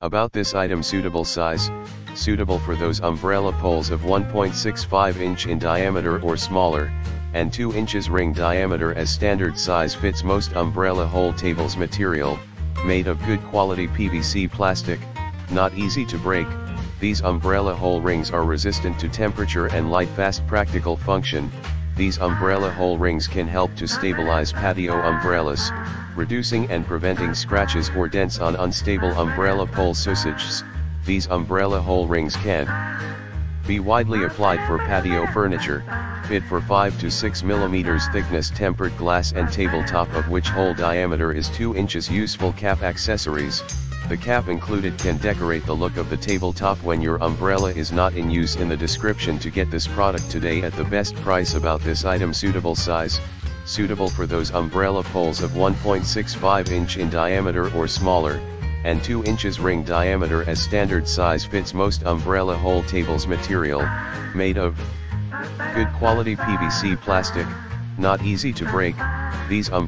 About this item suitable size, suitable for those umbrella poles of 1.65 inch in diameter or smaller, and 2 inches ring diameter as standard size fits most umbrella hole tables material, made of good quality PVC plastic, not easy to break, these umbrella hole rings are resistant to temperature and light fast practical function, these umbrella hole rings can help to stabilize patio umbrellas, reducing and preventing scratches or dents on unstable umbrella pole surfaces. These umbrella hole rings can be widely applied for patio furniture, fit for 5 to 6 mm thickness tempered glass and tabletop of which hole diameter is 2 inches useful cap accessories. The cap included can decorate the look of the tabletop when your umbrella is not in use in the description to get this product today at the best price about this item suitable size, suitable for those umbrella poles of 1.65 inch in diameter or smaller, and 2 inches ring diameter as standard size fits most umbrella hole tables material, made of good quality PVC plastic, not easy to break, these um